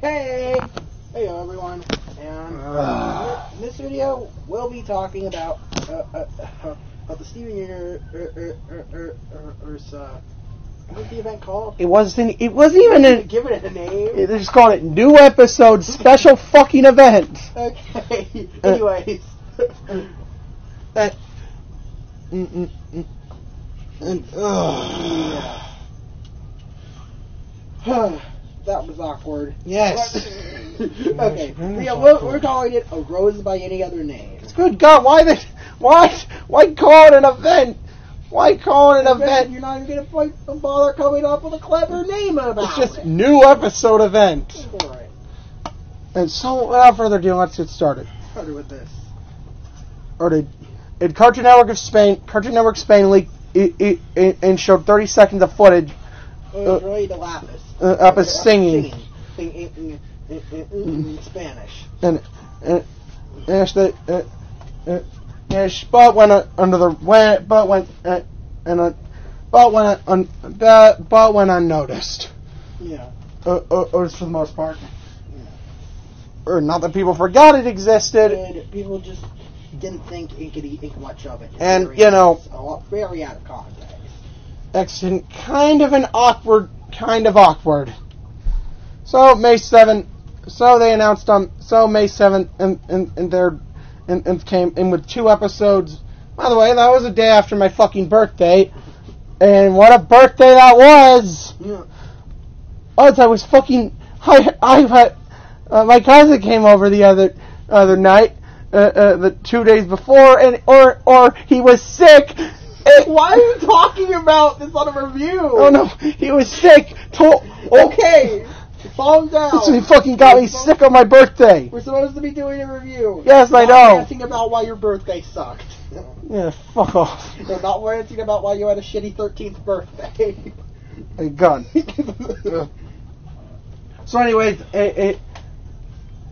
Hey! Hey everyone, and Ah. in this video we'll be talking about uh, uh, uh, about the Steven Universe, uh, uh, uh, uh, uh, what's the event called? It wasn't. It wasn't even a. Give it a name. They just called it new episode special fucking event. Okay. Anyways, That. Mm, mm, mm. And, ugh. yeah. That was awkward. Yes. okay, yeah, we're, we're calling it a rose by any other name. Good God! Why the? Why? Why call it an event? Why call it an event? You're not even gonna fight, bother coming up with a clever name about it. It's just it. new episode event. And so, without further ado, let's get started. started with this. Or did, did Cartoon Network of Spain, Cartoon Network Spain leak it, it, it, and showed 30 seconds of footage It was related to Lapis. Uh, up as singing. Singing in, in, in, in. Spanish. and and and the uh, uh, and she- but when uh, under the when but when uh, and uh, but when uh, un, but, but when unnoticed, Yeah. uh, uh, or for the most part, or not that people forgot it existed. And people just didn't think it could think much of it. And, very- you know- a lot, very out of context. Accident, kind of an awkward, kind of awkward. So May seventh, so they announced on so May seventh, and and and their and, and came in with two episodes. By the way, that was a day after my fucking birthday, and what a birthday that was! Yeah. Oh, I was fucking. I I had uh, my cousin came over the other other night, uh, uh, the two days before, and or or he was sick. And- Why are you talking about this on a review? Oh no, he was sick. To- oh. Okay, calm down. So he fucking got me We're supposed- sick on my birthday. We're supposed to be doing a review. Yes, I Not know. ranting about why your birthday sucked. Yeah, fuck off. No, not ranting about why you had a shitty 13th birthday. A gun. So, anyways, it, it,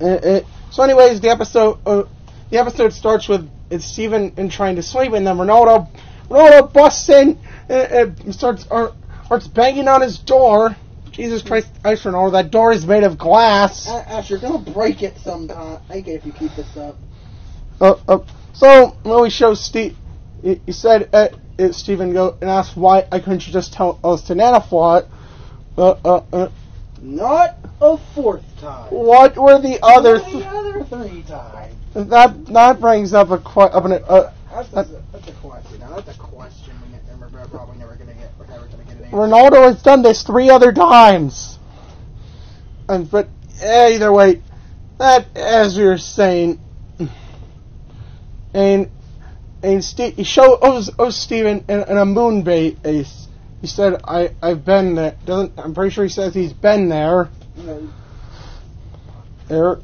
it, it, so anyways, the episode uh, the episode starts with it's Steven in trying to sleep, and then Ronaldo Ronaldo busts in and, and starts uh, starts banging on his door. Jesus Christ, Ice Ronaldo, that door is made of glass. Ash, you're gonna break it sometime. I get if you keep this up. Uh, uh, so well, he shows Steve. He, he said, uh, uh, Steven go and asked why I couldn't you just tell us to Nanoflot. Uh, uh, uh, Not a fourth time. what were the other? Not the other three times. That that brings up a up an, uh, That's, That- a, that's a question. Now that's a question we ne- and we're probably never gonna get. We're never gonna get an answer. Ronaldo has done this three other times. And but eh, either way, that as we were saying, and and Steve, he showed oh, oh Steven in, in a moon base. He said I I've been there. Doesn't I'm pretty sure he says he's been there. Er, er,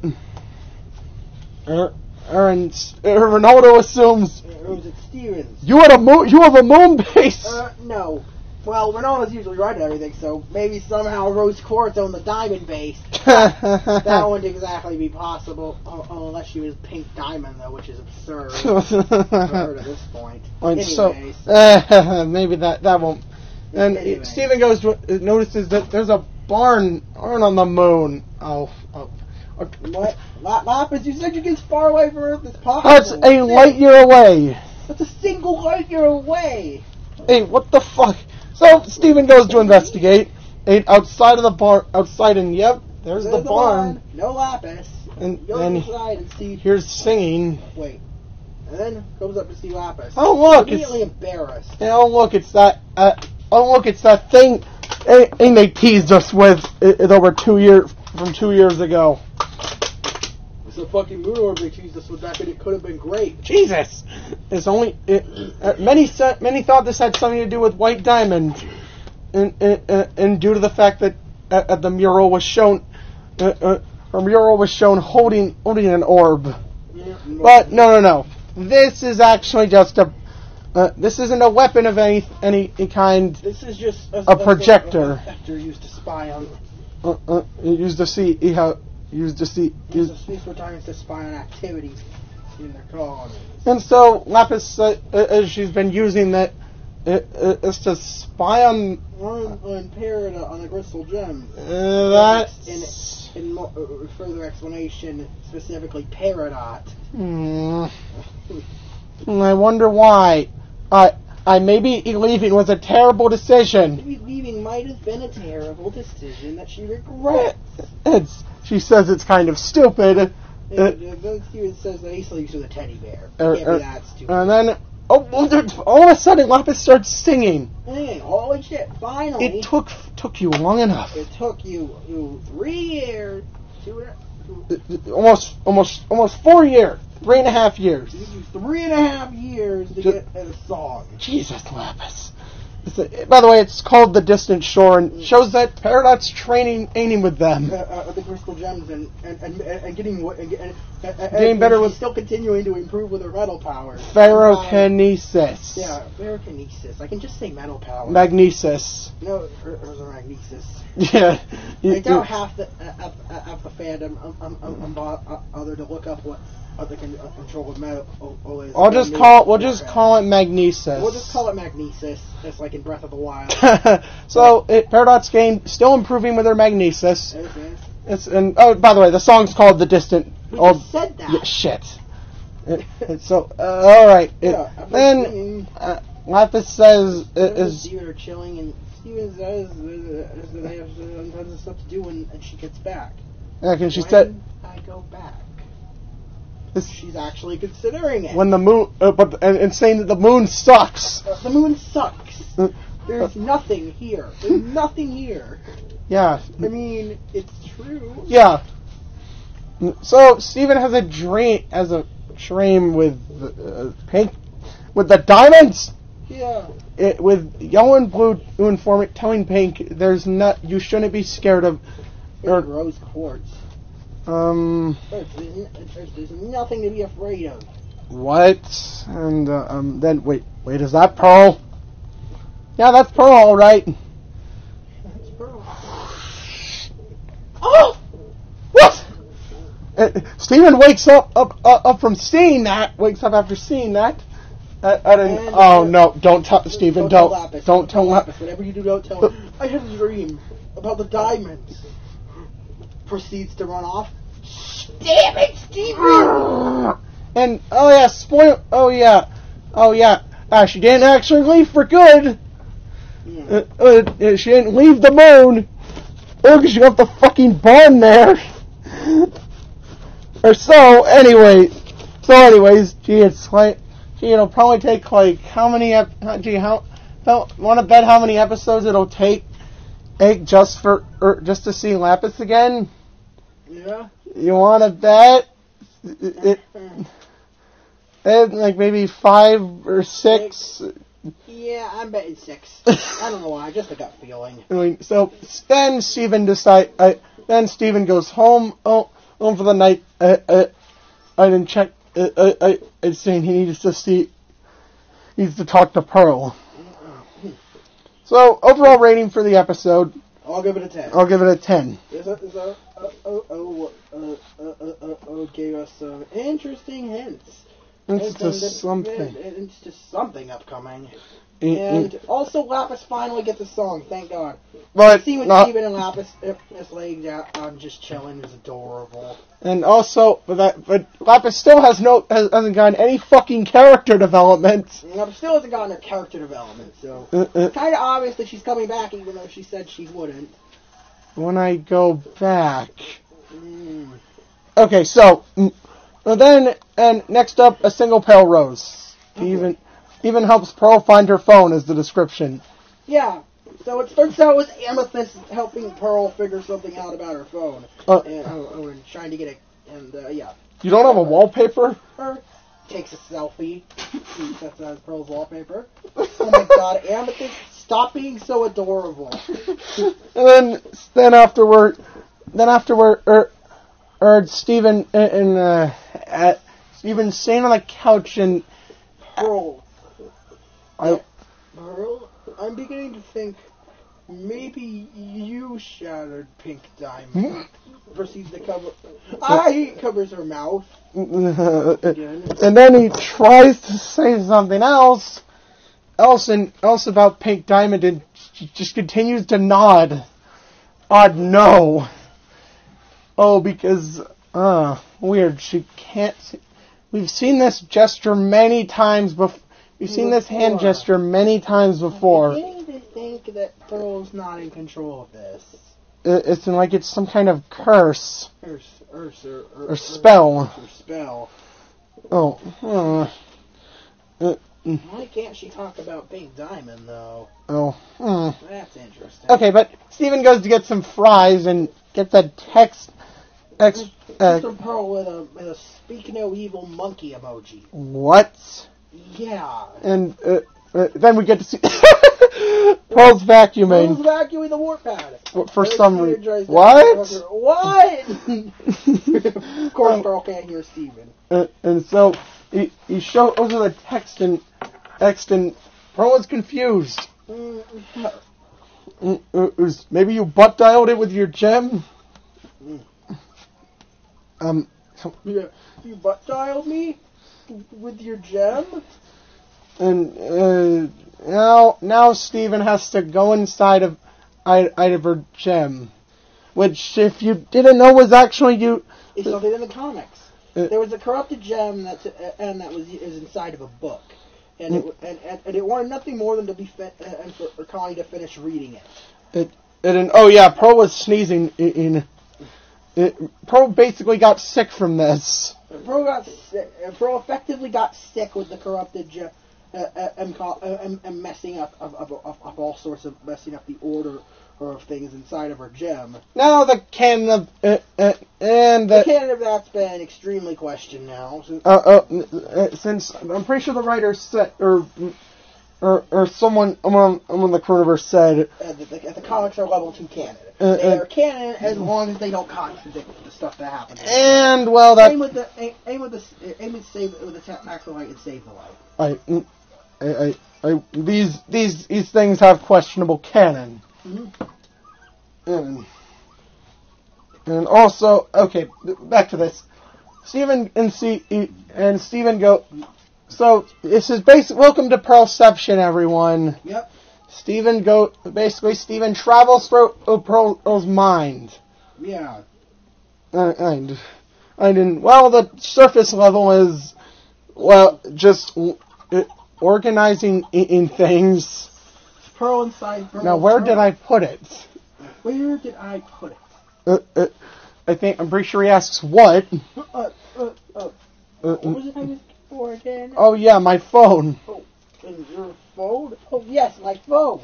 er, and Ronaldo assumes or was it Stevens? you had a moon. You have a moon base. Uh, no. Well, Ronaldo's usually right at everything, so maybe somehow Rose Quartz owned the diamond base. That wouldn't exactly be possible, unless she was Pink Diamond, though, which is absurd. At this point. And Anyways, so uh, maybe that that won't. And Anyway. Steven goes to, notices that there's a barn barn on the moon. Oh, oh. What? La- Lapis, you said you get as far away from Earth as possible. That's a light year away. That's a single light year away. Hey, what the fuck? So Steven goes to investigate. And outside of the barn, outside, and yep, there's the There's barn. No Lapis. And Go then inside and see. here's singing. Wait. And then comes up to see Lapis. Oh look, Immediately it's embarrassed. Hey, oh look, it's that. Uh, oh look, it's that thing. eh, And they teased us with it, it over two years from two years ago. It's a fucking moon orb they teased us with that, and it could have been great. Jesus, it's only it, uh, many many thought this had something to do with White Diamond, and and, and due to the fact that uh, uh, the mural was shown, uh, uh, a mural was shown holding holding an orb. But no, no, no. This is actually just a. Uh, this isn't a weapon of any any kind. This is just a, A projector. A projector used to spy on. Uh, uh, used to see how used to see. Used Used, to space battalions to spy on activities in the colonies. and so Lapis, uh, uh, uh, she's been using that uh, uh, is to spy on On, on Parada, on the crystal gems. uh, that. In in mo- uh, further explanation, specifically Peridot. Hmm. I wonder why. I I maybe leaving was a terrible decision. Might have been a terrible decision that she regrets. It's she says it's kind of stupid. And, Uh, uh, then says that he sleeps with a teddy bear. Uh, Can't uh, be that stupid. And then oh, all of a sudden Lapis starts singing. Hey, holy shit! Finally, It took took you long enough. it took you, you three years to Almost almost almost four years, three and a half years. it took you three and a half years to Ju- get a song. Jesus, Lapis. By the way, it's called The Distant Shore and shows that Peridot's training aiming with them. Uh, uh, the crystal gems and and, and, and getting and, and, and, Getting better with- still continuing to improve with her metal powers. Ferrokinesis. Yeah, Ferrokinesis. I can just say metal power. Magnesis. no, or, or the magnesis. Yeah. I doubt half the uh, half, uh, half the fandom um, um, um, um, bo- uh, other to look up what other con- uh, control of metal. I'll just call we'll just call it Magnesis. We'll just call it magnesis, It's like in Breath of the Wild. so it, Peridot's game still improving with her Magnesis. okay. It's and oh by the way, the song's called The Distant. We just said that. yeah, shit. It- so uh, all right. It- Yeah, then uh, Lapis says uh, Steven is Steven are chilling, and Steven says uh, that they have uh, tons of stuff to do when and she gets back. uh, can she when said I go back, she's actually considering it. when the moon uh, but and, and saying that the moon sucks. Uh, the moon sucks. Uh, There's nothing here. There's nothing here. yeah, I mean, it's true. yeah. So Steven has a dream as a dream with uh, pink with the diamonds. Yeah. it, with yellow and blue informant telling Pink there's not you shouldn't be scared of or rose quartz. Um There's, there's, there's nothing to be afraid of. what and uh, um then wait wait is that Pearl? Yeah, that's Pearl, all right. That's Pearl. Oh, what? Uh, Steven wakes up up up from seeing that. Wakes up after seeing that. I, I didn't. And, oh uh, no! Don't tell Steven. tell Don't Lapis. don't tell Lapis. Whatever you do, don't tell him. I had a dream about the diamonds. Proceeds to run off. Damn it, Steven! And oh yeah, spoil. Oh yeah, oh yeah. Uh, she didn't actually leave for good. Yeah. Uh, uh, she didn't leave the moon. Oh, 'cause she left the fucking barn there. or so. Anyway, so anyways, gee, it's like, gee, it'll probably take like how many? Ep- gee, how? Want to bet how many episodes it'll take? Take just for or just to see Lapis again? Yeah. You want to bet? It, it, it, like maybe five or six. Yeah, I'm betting six. I don't know why, just a gut feeling. I mean, so then Stephen decide. I, then Stephen goes home. Oh, home for the night. Uh, uh, I didn't check. Uh, uh, it's saying he needs to see. He needs to talk to Pearl. So overall rating for the episode, I'll give it a ten. I'll give it a ten. Is that, is that, uh, oh, oh, uh, uh, uh, uh, oh, gave us some interesting hints. Hints just something. It's just something upcoming. Mm, And mm. also, Lapis finally gets a song, thank God. But See when not- Steven and Lapis, his legs out, I'm just chilling, is adorable. and also, but that, but Lapis still has no has, hasn't gotten any fucking character development. Lapis still hasn't gotten her character development, so. Uh, uh, Kind of obvious that she's coming back, even though she said she wouldn't. when I go back. Mm. Okay, so mm, well then, and next up, a single pale rose. Even even helps Pearl find her phone, is the description. Yeah. So it starts out with Amethyst helping Pearl figure something out about her phone, Uh, and, oh, oh, and trying to get it. And uh, yeah, you don't have a wallpaper? her takes a selfie. She sets it as Pearl's wallpaper. Oh my God, Amethyst, stop being so adorable. and then then afterward, then afterward, er, er Stephen and uh, at Stephen sitting on the couch and Pearl, I Pearl, I'm beginning to think maybe you shattered Pink Diamond. Proceeds to cover. Ah, he covers her mouth again. and then he tries to say something else, else and else about Pink Diamond, and j- just continues to nod. Odd no. Oh, because uh, weird. She can't. See. We've seen this gesture many times before. We've seen this hand Before. gesture many times I'm before. beginning to think that Pearl's not in control of this. It- It's like it's some kind of curse Or, s- or, or, or, spell. Or spell. Oh, uh, uh, Why can't she talk about Pink Diamond, though? oh. hmm. That's interesting. Okay, but Steven goes to get some fries and gets a text. Ex, uh, Mr. Pearl with a, with a speak no evil monkey emoji. what? Yeah. And uh, uh, then we get to see Pearl's Pearl's vacuuming vacuuming the warp pad. for some reason. What? What? of course, Pearl can't hear Steven. Uh, and so he, he shows her the text and text and Pearl is confused. Mm, Mm, uh, is- maybe you butt dialed it with your gem. Mm. Um. so- You, you butt dialed me with your gem? And uh, now, now Steven has to go inside of I- Idaver Gem, which, if you didn't know, was actually you. It's something in the comics. Uh, There was a corrupted gem that's uh, and that was is inside of a book, and it and, and, and it wanted nothing more than to be fi- uh, and for, for Connie to finish reading it. It it and oh yeah, Pearl was sneezing in. in it, Pearl basically got sick from this. And Pearl got sick, effectively got sick with the corrupted gem. Uh, uh, and, uh, and, and messing up of, of, of, of all sorts of messing up the order of things inside of her gem. Now the canon of uh, uh, and The the canon of that's been extremely questioned now. Since, uh, uh, uh, since I'm pretty sure the writer said or or or someone among among the Crewniverse said uh, the, the, the comics are level two canon. Uh, they are canon as long as they don't contradict the stuff that happens. and well that aim with the aim, aim with the aim with save with the ta- maximum light and save the light. I, I, I, I, these, these, these things have questionable canon. Mhm. And, and also, okay, back to this. Stephen and C and Stephen go. So this is basic. Welcome to Pearlception, everyone. Yep. Stephen go. Basically, Stephen travels through Pearl's mind. Yeah. And, and in, well, the surface level is, well, just organizing in, in things. Pearl inside. Pearl Now, where Pearl. did I put it? Where did I put it? Uh, uh, I think I'm pretty sure he asks what. Uh, uh, uh, Uh, what was it I was for oh yeah, my phone. In your phone? Oh yes, my phone.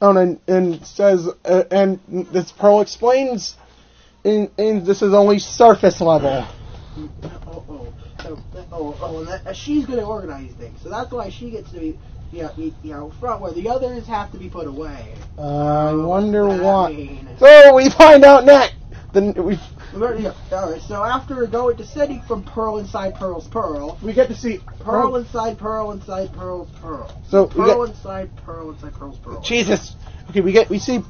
Oh, and and says uh, and this Pearl explains, and, and this is only surface level. Oh oh. So, oh, oh, and that, uh, she's going to organize things, so that's why she gets to be, you know, you you know, front where the others have to be put away. I wonder What's that why. mean? So we find out next. Then we Yeah, Alright, so after going descending from Pearl inside Pearl's Pearl, we get to see Pearl inside Pearl inside Pearl's Pearl. So Pearl get inside Pearl inside Pearl's Pearl. Jesus. Okay, we get we see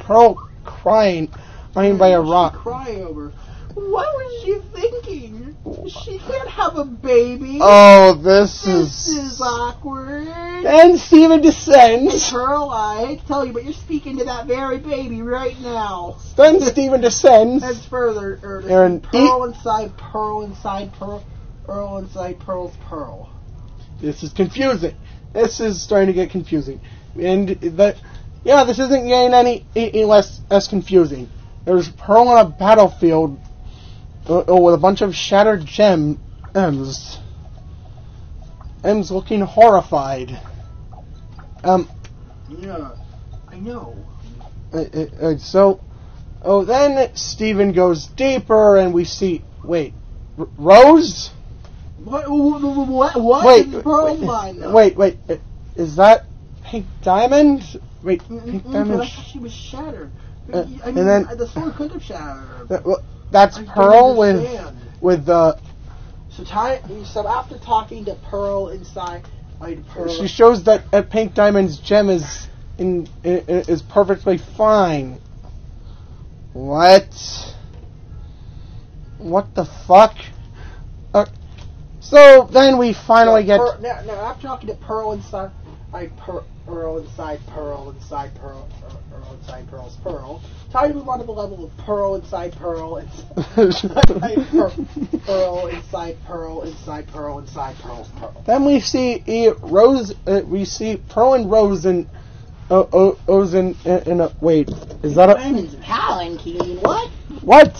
Pearl crying, crying by a rock. Crying over. What was she thinking? She can't have a baby. Oh, this this is. is awkward. And Steven descends. Pearl, I hate to tell you, but you're speaking to that very baby right now. Then Steven descends. That's further. Er, Aaron, Pearl inside Pearl inside Pearl. Pearl inside Pearl's Pearl. This is confusing. This is starting to get confusing. And the, yeah, this isn't getting any, any less less confusing. There's Pearl on a battlefield uh, uh, with a bunch of shattered gem M's. M's looking horrified. Um, Yeah, I know. uh, uh, uh, so, oh, then Steven goes deeper and we see, wait, R- Rose? What? What? What? Wait, wait, wait, wait, uh, is that Pink Diamond? Wait, Pink mm, mm, Diamond. but I thought she was shattered. Uh, I mean, and then- the sword could have shattered. That- well, that's I Pearl with with uh, So, Ty, so after talking to Pearl inside, like Pearl, she shows that a Pink Diamond's gem is in, i- i- is perfectly fine. What? What the fuck? Uh, so then we finally get. Pearl, now, now, after talking to Pearl inside, I Pearl, Pearl inside Pearl inside Pearl, Pearl inside Pearl's Pearl. Time to move on to the level of Pearl inside Pearl inside Pearl, Pearl inside Pearl inside Pearl inside Pearl Pearl. Then we see uh, Rose. Uh, we see Pearl and Rose and uh, uh, Rose in, in a wait. Is that a Diamonds and Palanquin. What? what?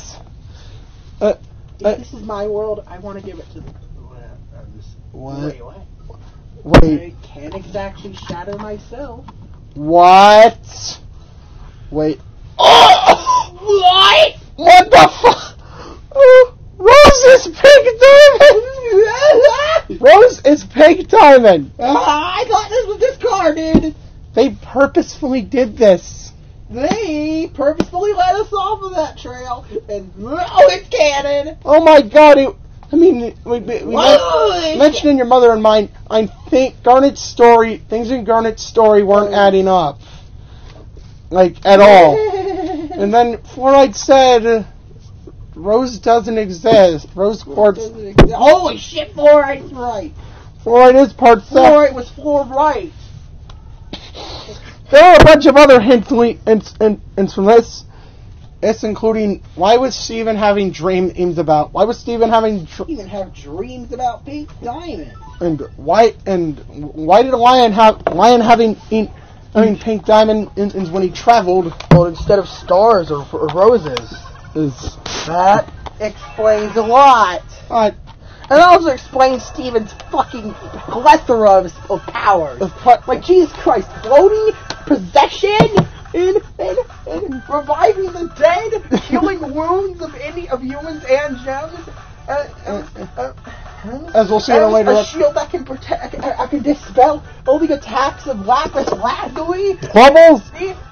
Uh, Uh, this is my world, I want to give it to the. uh, What? Wait, what? wait. I can't exactly shatter myself. What? Wait. Oh! What? What the fuck? Oh, Rose is pink diamond. Rose is pink diamond. Ah, I thought this was discarded. They purposefully did this. They purposefully let us off of that trail, and oh, it's canon. Oh my god! It, I mean, we, we, we in your mother and mine. I think Garnet's story, things in Garnet's story weren't adding up, like at all. And then Fluorite said, uh, "Rose doesn't exist. Rose quartz. Holy shit, fluorite's right. Fluorite is part seven. Fluorite was fluorite. There are a bunch of other hints, hints, hints, from this. It's including why was Steven having dreams about? Why was Steven having dr- Even have dreams about Pink Diamond. and why and why did a Lion have Lion having in, I mean Pink Diamond is, in, when he traveled Well, instead of stars or, or roses, is that explains a lot. uh, And it also explains Steven's fucking plethora of, of powers. Like, Jesus Christ, floating, possession, and, and, and reviving the dead, healing wounds of any of humans and gems. Uh, uh, uh, as we'll see in a later a shield that can protect, I can dispel all the attacks of Lapis Lazuli. bubbles.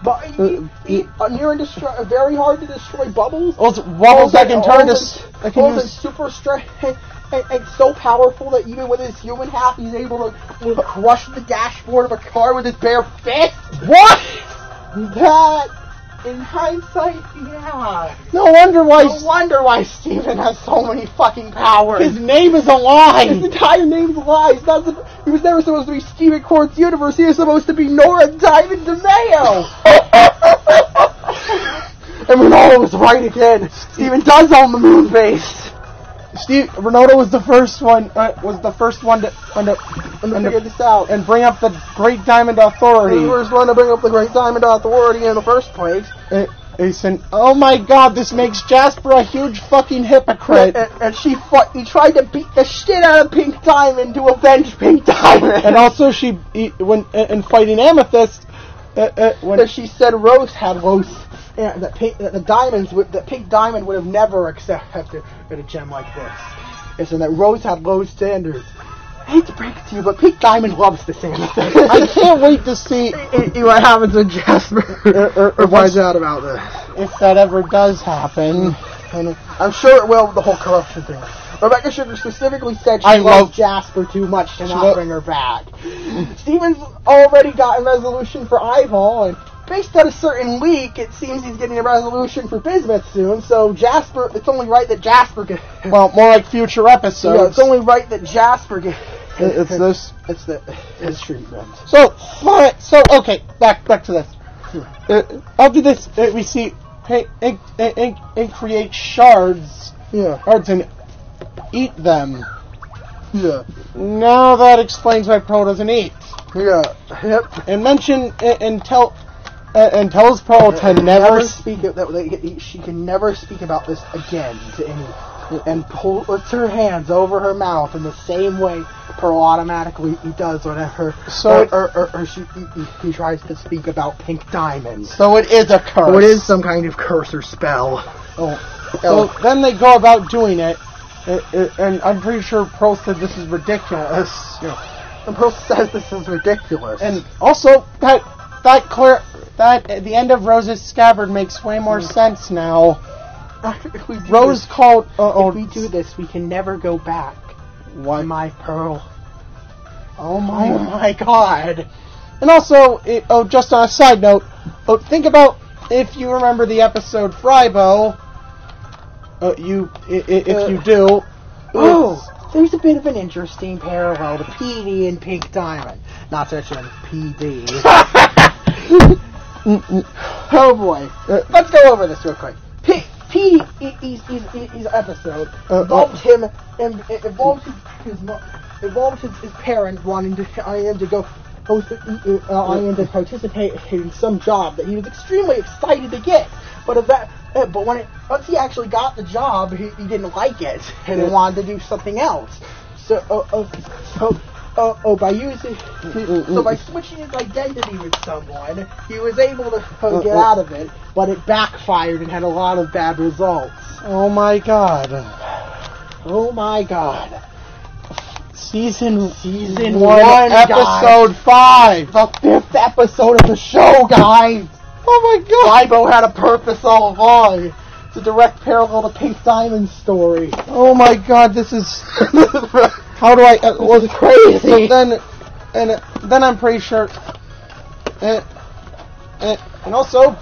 But, uh, near and destroy, very hard to destroy bubbles. Also, bubbles that can turn to that can use super strength and, and, and so powerful that even with his human half, he's able to crush the dashboard of a car with his bare fist. what? That, in hindsight, yeah. No wonder why No wonder why Steven has so many fucking powers. his name is a lie. His entire name's lies. Not supp- he was never supposed to be Steven Quartz Universe. He was supposed to be Nora Diamond DeMeo. and Ronaldo was right again. Steven does own the moon base. Steve Ronaldo was the first one. Uh, was the first one to and to, and, gonna figure to, this out. and bring up the Great Diamond Authority. He was one to bring up the Great Diamond Authority in the first place. Uh, he said, "Oh my God, this makes Jasper a huge fucking hypocrite." And, and she fought, he tried to beat the shit out of Pink Diamond to avenge Pink Diamond. and also, she he, when uh, in fighting Amethyst, uh, uh, when she said Rose had low, yeah, that, pink, that the diamonds would, that Pink Diamond would have never accepted a gem like this. And that Rose had low standards. I hate to break it to you, but Pink Diamond loves this amethyst. I can't wait to see what happens when Jasper or- or finds out about this. if that ever does happen. And I'm sure it will with the whole corruption thing. Rebecca Sugar specifically said she I loves love- Jasper too much to not bring her back. Steven's already gotten resolution for Eyeball, and based on a certain leak, it seems he's getting a resolution for Bismuth soon. So Jasper, it's only right that Jasper get. Well, more like future yeah, episodes. it's only right that Jasper get. It- it's this. It's the his treatment. So, fine. So, okay, back back to this. Uh, after this, uh, we see hey, ink, ink, ink create shards, Yeah, shards and eat them. yeah, Now that explains why Pro doesn't eat. yeah. Yep. And mention uh, and tell uh, and tells Pearl to never. s- speak that, that she can never speak about this again to any and pull, puts her hands over her mouth in the same way Pearl automatically does whenever So- or, or, or, or she he, he tries to speak about pink diamonds. So it is a curse. So it is some kind of curse or spell. Oh. So then they go about doing it, uh, and I'm pretty sure Pearl said this is ridiculous. And Pearl says this is ridiculous. And also that that clear that at the end of Rose's scabbard makes way more sense now. we Rose this, called. Uh, oh, if we do this, we can never go back. what? My Pearl. Oh Oh my! my God. And also, it, oh, just on a side note, oh, think about if you remember the episode Frybo. Uh, you, i- i- if Uh, you do. Oh, there's a bit of an interesting parallel to Peedee and Pink Diamond. Not to mention Peedee. Mm, mm. Oh boy. Uh, Let's go over this real quick. P. P. His episode Uh, involved him and it involved his, his involved his, his parents wanting to him to go. Uh, uh, wanting him to participate in some job that he was extremely excited to get, but of that, uh, but when it, once he actually got the job, he, he didn't like it and Yeah. wanted to do something else. So, uh, uh, so, uh, oh, by using, so by switching his identity with someone, he was able to uh, get Uh, out of it, but it backfired and had a lot of bad results. Oh my god. Oh my god. Season Season one, one, episode five. The fifth episode of the show, guys! Oh my god. Frybo had a purpose all along. It's a direct parallel to Pink Diamond's story. Oh my god, this is. How do I? Uh, well, It's crazy. But then, and uh, then I'm pretty sure. Uh, uh, and also,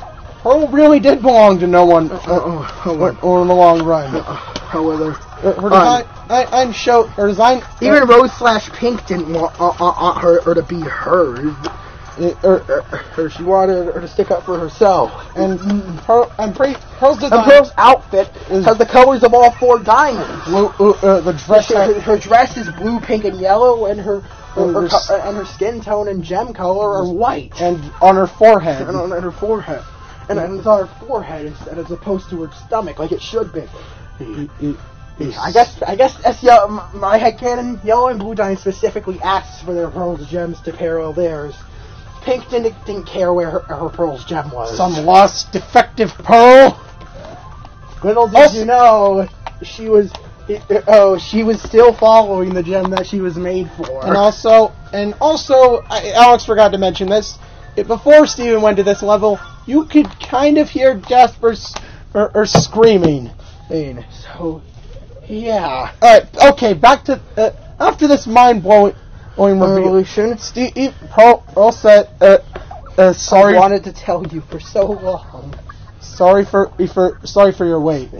Pearl really did belong to no one, uh, oh, or, or in the long run. However, Uh, her design, I, I'm show her design. even Rose slash Pink didn't want uh, uh, uh, her, her to be hers. Uh, Or, or she wanted her to stick up for herself. and Pearl, I'm pretty Pearl's And. Pearl's outfit Is- has the colors of all four diamonds. blue, uh, uh, the dress. Her, her dress is blue, pink, and yellow, and her her, And her, her and her skin tone and gem color are white. and on her forehead. and on her forehead. And, and it's on her forehead instead as opposed to her stomach, like it should be. I guess I guess m- my headcanon. Yellow and blue diamond specifically asks for their pearls gems to parallel theirs. Pink didn't didn't care where her, her pearl's gem was. some lost defective pearl. little did Also- you know, she was. Oh, she was still following the gem that she was made for. And also, and also, I, Alex forgot to mention this. It, before Steven went to this level, you could kind of hear Jasper s- or, or screaming. so, yeah. All right, okay, back to uh, after this mind blowing reveal. Revolution. Steve, said, uh, uh, sorry, I wanted to tell you for so long. sorry for for sorry for your wait.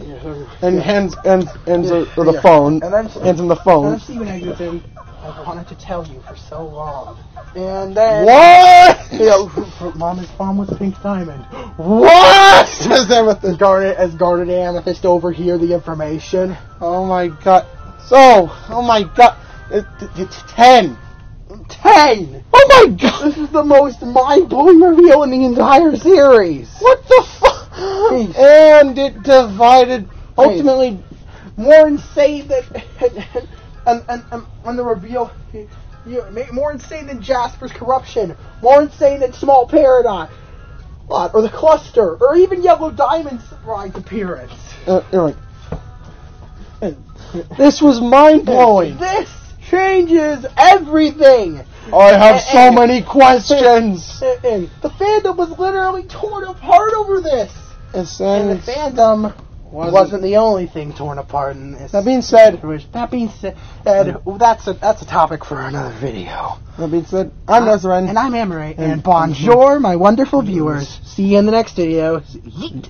And hands hands hands her the Yeah. phone. And then hands him the phone. then Steven exits him. I wanted to tell you for so long. And then What? You know, mom, his mom was Pink Diamond. What? Says Amethyst. As Garnet, as Garnet Amethyst over here. the information. Oh my god. So, oh my god. It, it, it's 10. Ten. Oh my god. This is the most mind-blowing reveal in the entire series. What the fuck? And it divided, ultimately, More insane than and and, and, and the reveal. You, more insane than Jasper's corruption. More insane than Small Paradox. Lot, or the cluster, or even Yellow Diamond's surprise appearance. uh, anyway. This was mind blowing. This changes everything. I have so And- many questions. And, and the fandom was literally torn apart over this. And and the fandom wasn't- wasn't, the only thing torn apart in this. that being said, that being said, that's a that's a topic for another video. that being said, I'm Nezren. And I'm Emery. And- And bonjour, mhm. my wonderful viewers. See you in the next video. Yeet.